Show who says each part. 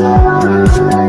Speaker 1: Oh, oh, oh,